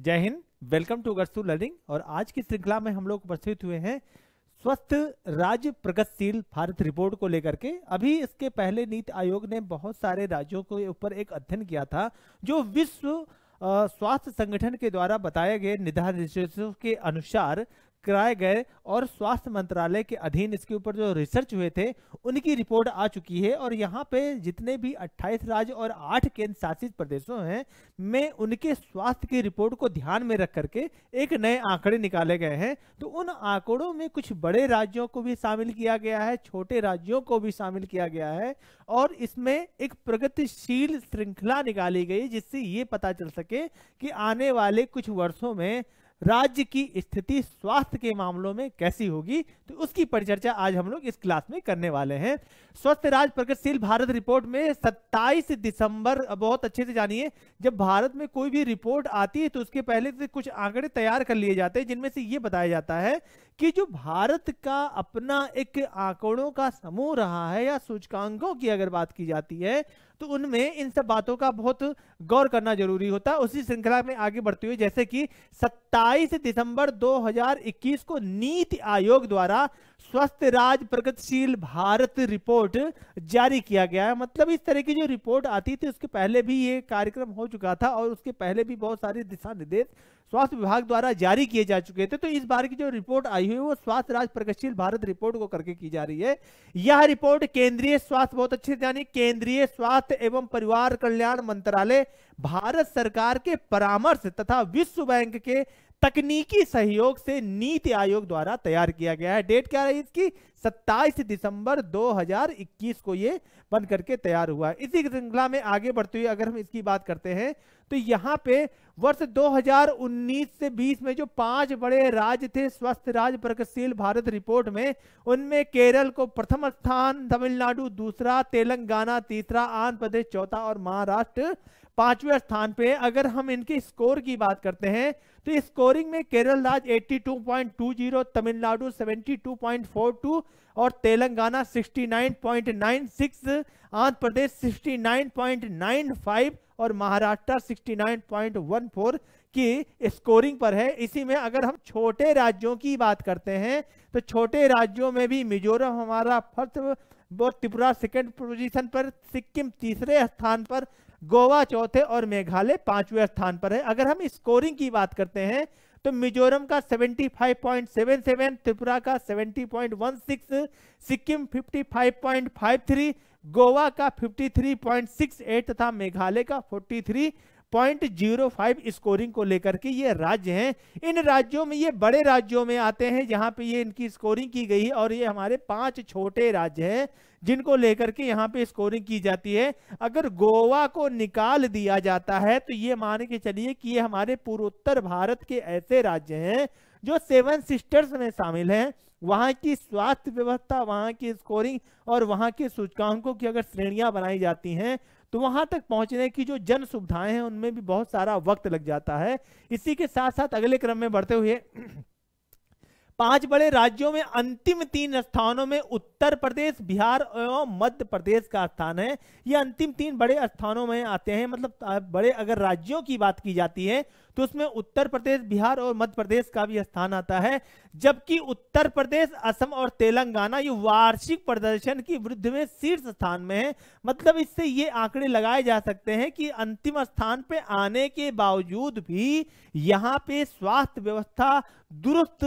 जय Hind welcome to गर्सू learning और आज की श्रृंखला में हम लोग उपस्थित हुए हैं स्वस्थ राज्य प्रगतिशील भारत रिपोर्ट को लेकर के। अभी इसके पहले नीति आयोग ने बहुत सारे राज्यों के ऊपर एक अध्ययन किया था, जो विश्व स्वास्थ्य संगठन के द्वारा बताए गए निर्धारित के अनुसार कराए गए और स्वास्थ्य मंत्रालय के अधीन इसके ऊपर जो रिसर्च हुए थे, उनकी रिपोर्ट आ चुकी है और यहाँ पे जितने भी 28 राज्य और 8 केंद्र शासित प्रदेशों हैं, में उनके स्वास्थ्य की रिपोर्ट को ध्यान में रख करके एक नए आंकड़े निकाले गए हैं। तो उन आंकड़ों में कुछ बड़े राज्यों को भी शामिल किया गया है, छोटे राज्यों को भी शामिल किया गया है और इसमें एक प्रगतिशील श्रृंखला निकाली गई जिससे ये पता चल सके कि आने वाले कुछ वर्षों में राज्य की स्थिति स्वास्थ्य के मामलों में कैसी होगी तो उसकी परिचर्चा आज हम लोग इस क्लास में करने वाले हैं। स्वस्थ राज्य प्रगतिशील भारत रिपोर्ट में 27 दिसंबर, बहुत अच्छे से जानिए, जब भारत में कोई भी रिपोर्ट आती है तो उसके पहले से कुछ आंकड़े तैयार कर लिए जाते हैं, जिनमें से ये बताया जाता है कि जो भारत का अपना एक आंकड़ों का समूह रहा है या सूचकांकों की अगर बात की जाती है तो उनमें इन सब बातों का बहुत गौर करना ज़रूरी होता। है उसी श्रृंखला में आगे बढ़ते हुए, जैसे कि 27 दिसंबर 2021 को नीति आयोग द्वारा स्वस्थ राज प्रगतिशील भारत रिपोर्ट जारी किया गया है। मतलब इस तरह की जो रिपोर्ट आती थी, उसके पहले भी ये कार्यक्रम हो चुका था और उसके पहले भी बहुत सारे दिशा निर्देश स्वास्थ्य विभाग द्वारा जारी किए जा चुके थे। तो इस बार की जो रिपोर्ट आई हुई वो स्वास्थ्य राज प्रगतिशील भारत रिपोर्ट को करके की जा रही है। यह रिपोर्ट केंद्रीय स्वास्थ्य, बहुत अच्छे यानी केंद्रीय स्वास्थ्य एवं परिवार कल्याण मंत्रालय, भारत सरकार के परामर्श तथा विश्व बैंक के तकनीकी सहयोग से नीति आयोग द्वारा तैयार किया गया है। डेट क्या रही इसकी? 27 दिसंबर 2021 को ये बन करके तैयार हुआ इसी श्रृंखला में आगे बढ़ते हुए अगर हम इसकी बात करते हैं तो यहाँ पे वर्ष 2019 से 20 में जो पाँच बड़े राज्य थे, स्वस्थ राज्य, प्रगतिशील भारत रिपोर्ट में, उनमें केरल को प्रथम स्थान, तमिलनाडु दूसरा, तेलंगाना तीसरा, आंध्र प्रदेश चौथा और महाराष्ट्र पाँचवें स्थान पे अगर हम इनके स्कोर की बात करते हैं तो स्कोरिंग में केरल राज्य 82.20 तमिलनाडु 72.42 और तेलंगाना 69.96 आंध्र प्रदेश 69.95 और महाराष्ट्र 69.14 की स्कोरिंग पर है। इसी में अगर हम छोटे राज्यों की बात करते हैं तो छोटे राज्यों में भी मिजोरम हमारा फ़र्स्ट त्रिपुरा सेकंड पोजीशन पर, सिक्किम तीसरे स्थान पर गोवा चौथे और मेघालय पाँचवें स्थान पर है। अगर हम स्कोरिंग की बात करते हैं तो मिजोरम का 75.77 त्रिपुरा का 70.16 सिक्किम 55.53 गोवा का 53.68 तथा मेघालय का 43 पॉइंट ज़ीरो फाइव स्कोरिंग को लेकर के ये राज्य हैं। इन राज्यों में, ये बड़े राज्यों में आते हैं, जहाँ पे ये इनकी स्कोरिंग की गई है और ये हमारे पाँच छोटे राज्य हैं, जिनको लेकर के यहाँ पे स्कोरिंग की जाती है। अगर गोवा को निकाल दिया जाता है तो ये मान के चलिए कि ये हमारे पूर्वोत्तर भारत के ऐसे राज्य हैं, जो सेवन सिस्टर्स में शामिल हैं। वहाँ की स्वास्थ्य व्यवस्था, वहाँ की स्कोरिंग और वहाँ के सूचकांकों की अगर श्रेणियाँ बनाई जाती हैं तो वहाँ तक पहुँचने की जो जन सुविधाएँ हैं, उनमें भी बहुत सारा वक्त लग जाता है। इसी के साथ साथ अगले क्रम में बढ़ते हुए पाँच बड़े राज्यों में अंतिम तीन स्थानों में उत्तर प्रदेश, बिहार एवं मध्य प्रदेश का स्थान है। ये अंतिम तीन बड़े स्थानों में आते हैं। मतलब बड़े अगर राज्यों की बात की जाती है तो उसमें उत्तर प्रदेश, बिहार और मध्य प्रदेश का भी स्थान आता है। जबकि उत्तर प्रदेश, असम और तेलंगाना ये वार्षिक प्रदर्शन की वृद्धि में शीर्ष स्थान में है। मतलब इससे ये आंकड़े लगाए जा सकते हैं कि अंतिम स्थान पे आने के बावजूद भी यहाँ पे स्वास्थ्य व्यवस्था दुरुस्त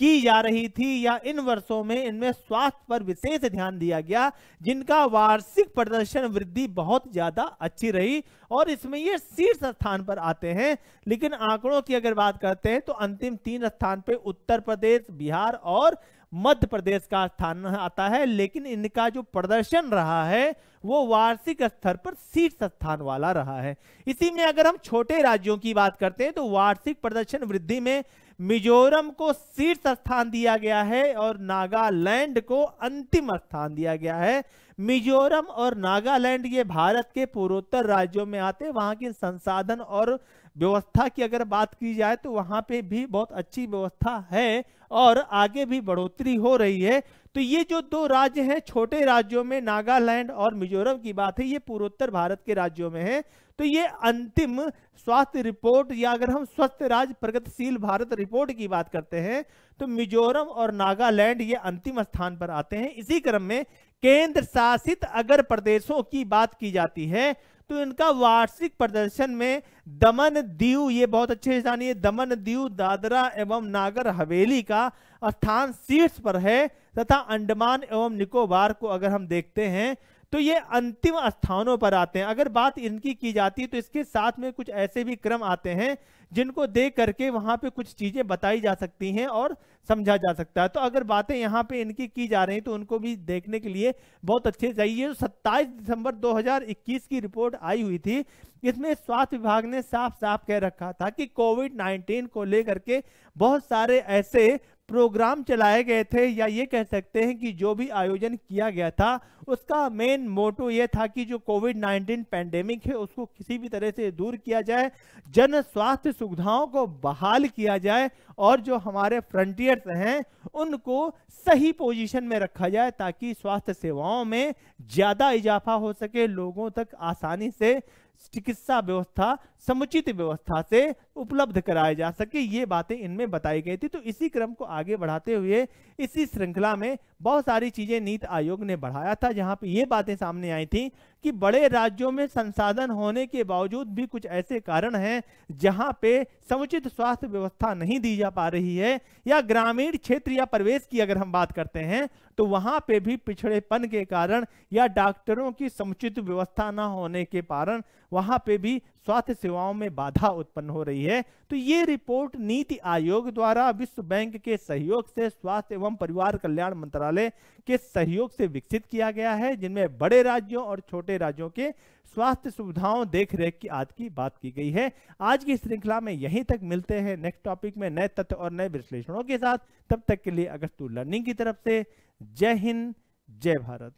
की जा रही थी या इन वर्षों में इनमें स्वास्थ्य पर विशेष ध्यान दिया गया, जिनका वार्षिक प्रदर्शन वृद्धि बहुत ज़्यादा अच्छी रही और इसमें ये शीर्ष स्थान पर आते हैं। लेकिन आंकड़ों की अगर बात करते हैं तो अंतिम तीन स्थान पे उत्तर प्रदेश, बिहार और मध्य प्रदेश का स्थान आता है, लेकिन इनका जो प्रदर्शन रहा है, वो वार्षिक स्तर पर शीर्ष स्थान वाला रहा है। इसी में अगर हम छोटे राज्यों की बात करते हैं तो वार्षिक प्रदर्शन वृद्धि में मिजोरम को शीर्ष स्थान दिया गया है और नागालैंड को अंतिम स्थान दिया गया है। मिजोरम और नागालैंड ये भारत के पूर्वोत्तर राज्यों में आते वहाँ के संसाधन और व्यवस्था की अगर बात की जाए तो वहाँ पे भी बहुत अच्छी व्यवस्था है और आगे भी बढ़ोतरी हो रही है। तो ये जो दो राज्य हैं, छोटे राज्यों में नागालैंड और मिजोरम की बात है, ये पूर्वोत्तर भारत के राज्यों में है। तो ये अंतिम स्वास्थ्य रिपोर्ट या अगर हम स्वस्थ राज्य, प्रगतिशील भारत रिपोर्ट की बात करते हैं तो मिजोरम और नागालैंड ये अंतिम स्थान पर आते हैं। इसी क्रम में केंद्र शासित अगर प्रदेशों की बात की जाती है तो इनका वार्षिक प्रदर्शन में दमन दीव, ये बहुत अच्छे स्थान दमन दीव, दादरा एवं नागर हवेली का स्थान शीर्ष पर है तथा अंडमान एवं निकोबार को अगर हम देखते हैं तो ये अंतिम स्थानों पर आते हैं। अगर बात इनकी की जाती है तो इसके साथ में कुछ ऐसे भी क्रम आते हैं, जिनको देख करके वहाँ पे कुछ चीज़ें बताई जा सकती हैं और समझा जा सकता है। तो अगर बातें यहाँ पे इनकी की जा रही तो उनको भी देखने के लिए बहुत अच्छे चाहिए सत्ताईस दिसंबर 2021 की रिपोर्ट आई हुई थी। इसमें स्वास्थ्य विभाग ने साफ़ साफ़ कह रखा था कि कोविड 19 को लेकर के बहुत सारे ऐसे प्रोग्राम चलाए गए थे या ये कह सकते हैं कि जो भी आयोजन किया गया था, उसका मेन मोटो ये था कि जो कोविड 19 पैंडेमिक है, उसको किसी भी तरह से दूर किया जाए, जन स्वास्थ्य सुविधाओं को बहाल किया जाए और जो हमारे फ्रंटियर्स हैं, उनको सही पोजीशन में रखा जाए ताकि स्वास्थ्य सेवाओं में ज़्यादा इजाफा हो सके, लोगों तक आसानी से चिकित्सा व्यवस्था, समुचित व्यवस्था से उपलब्ध कराया जा सके, ये बातें इनमें बताई गई थी। तो इसी क्रम को आगे बढ़ाते हुए इसी श्रृंखला में बहुत सारी चीज़ें नीति आयोग ने बढ़ाया था, जहाँ पे ये बातें सामने आई थी कि बड़े राज्यों में संसाधन होने के बावजूद भी कुछ ऐसे कारण हैं जहाँ पे समुचित स्वास्थ्य व्यवस्था नहीं दी जा पा रही है या ग्रामीण क्षेत्र या प्रवेश की अगर हम बात करते हैं तो वहाँ पे भी पिछड़ेपन के कारण या डॉक्टरों की समुचित व्यवस्था ना होने के कारण वहाँ पे भी स्वास्थ्य सेवाओं में बाधा उत्पन्न हो रही है। तो ये रिपोर्ट नीति आयोग द्वारा विश्व बैंक के सहयोग से स्वास्थ्य एवं परिवार कल्याण मंत्रालय के सहयोग से विकसित किया गया है, जिनमें बड़े राज्यों और छोटे राज्यों के स्वास्थ्य सुविधाओं देख रेख की आज की बात की गई है। आज की श्रृंखला में यहीं तक मिलते हैं नेक्स्ट टॉपिक में नए तथ्य और नए विश्लेषणों के साथ। तब तक के लिए अगस्तु लर्निंग की तरफ़ से। जय हिंद, जय भारत।